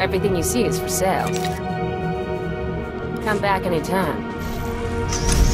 Everything you see is for sale. Come back anytime.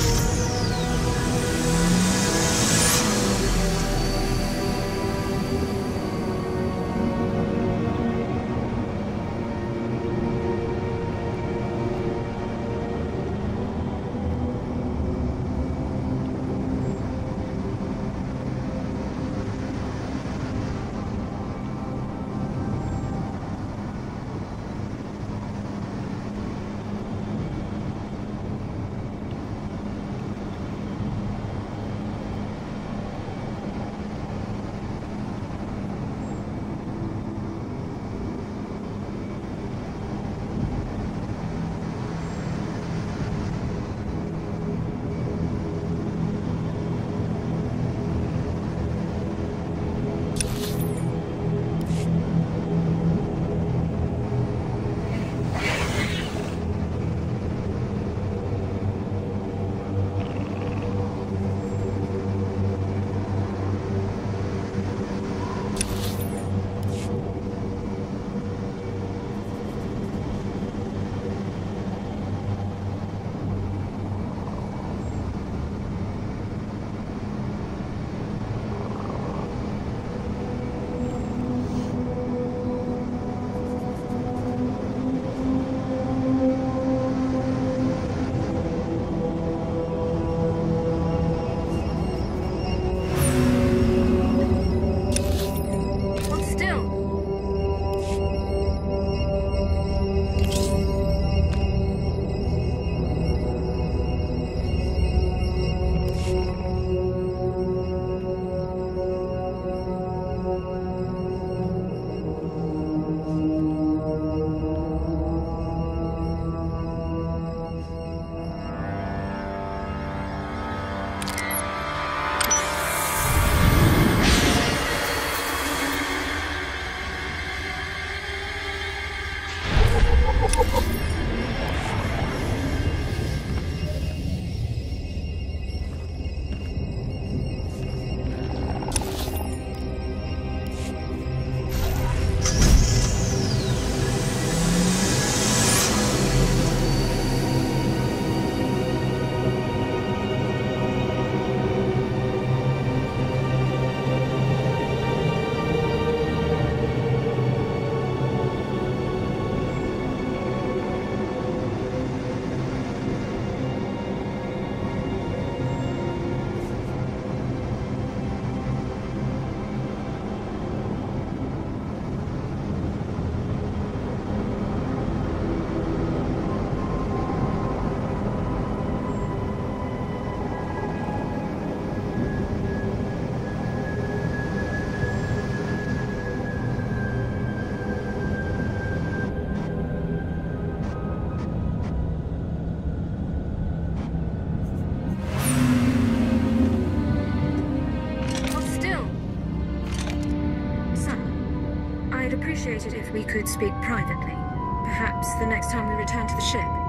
Appreciate it if we could speak privately. Perhaps the next time we return to the ship.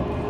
Thanks.